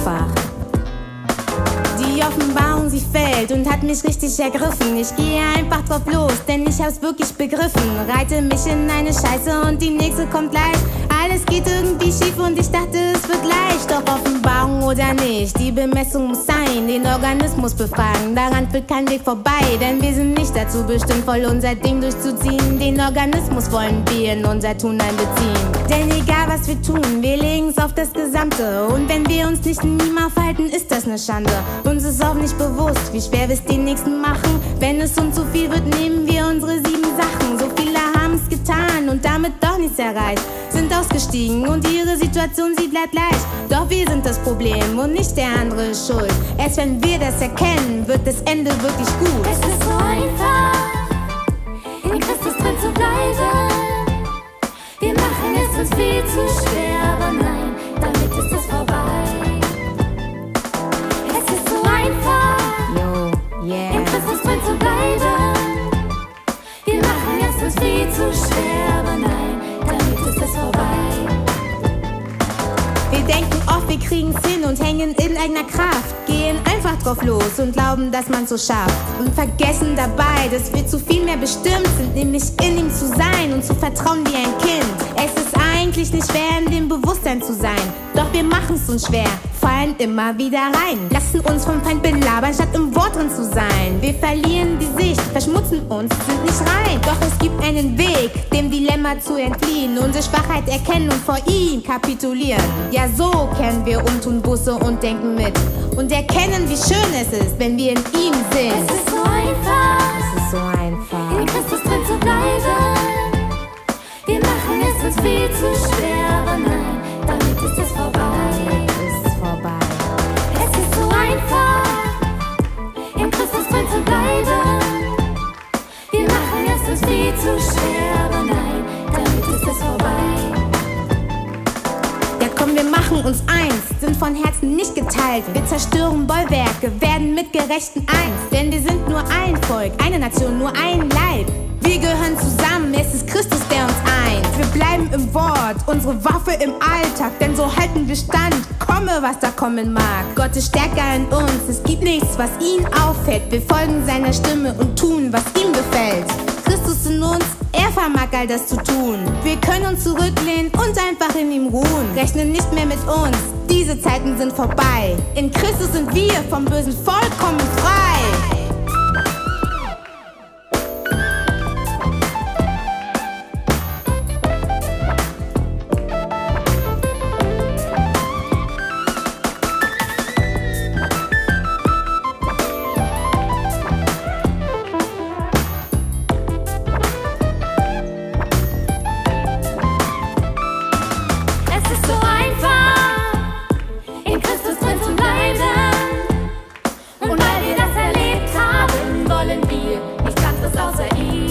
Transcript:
einfach. Die Offenbarung, sie fällt und hat mich richtig ergriffen. Ich gehe einfach drauf los, denn ich hab's wirklich begriffen. Reite mich in eine Scheiße und die nächste kommt gleich. Alles geht irgendwie schief und ich dachte, es wird leicht. Doch Offenbarung oder nicht, die Bemessung muss sein. Den Organismus befragen, daran führt kein Weg vorbei. Denn wir sind nicht dazu bestimmt, voll unser Ding durchzuziehen. Den Organismus wollen wir in unser Tun einbeziehen. Denn egal was wir tun, wir legen's auf das Gesamte. Und wenn wir uns nicht in ihm aufhalten, ist das ne Schande. Uns ist auch nicht bewusst, wie schwer wir's den nächsten machen. Wenn es uns zu viel wird, nehmen wir unsere sieben Sachen. Erreicht. Sind ausgestiegen und ihre Situation sieht bleibt leicht. Doch wir sind das Problem und nicht der andere schuld. Erst wenn wir das erkennen, wird das Ende wirklich gut. Es ist so einfach, in Christus drin zu bleiben. Wir machen es uns viel kriegen's hin und hängen in eigener Kraft. Gehen einfach drauf los und glauben, dass man's so schafft. Und vergessen dabei, dass wir zu viel mehr bestimmt sind, nämlich in ihm zu sein und zu vertrauen wie ein Kind. Es ist eigentlich nicht schwer, in dem Bewusstsein zu sein. Doch wir machen's uns schwer, fallen immer wieder rein. Lassen uns vom Feind belabern, statt im Wort drin zu sein. Wir verlieren die Sicht, verschmutzen uns, sind nicht rein. Doch es gibt einen Weg, Dilemma zu entfliehen. Unsere Schwachheit erkennen und vor ihm kapitulieren. Ja, so kennen wir Umtun, Busse und denken mit. Und erkennen, wie schön es ist, wenn wir in ihm Es sind. ist so einfach. Machen uns eins, sind von Herzen nicht geteilt. Wir zerstören Bollwerke, werden mit Gerechten eins. Denn wir sind nur ein Volk, eine Nation, nur ein Leib. Wir gehören zusammen, es ist Christus, der uns eint. Wir bleiben im Wort, unsere Waffe im Alltag, denn so halten wir stand. Komme, was da kommen mag. Gott ist stärker in uns, es gibt nichts, was ihn auffällt. Wir folgen seiner Stimme und tun, was ihm gefällt. Christus in uns, all das zu tun. Wir können uns zurücklehnen und einfach in ihm ruhen. Rechnen nicht mehr mit uns, diese Zeiten sind vorbei. In Christus sind wir vom Bösen vollkommen frei. Wir nichts anderes außer ihm.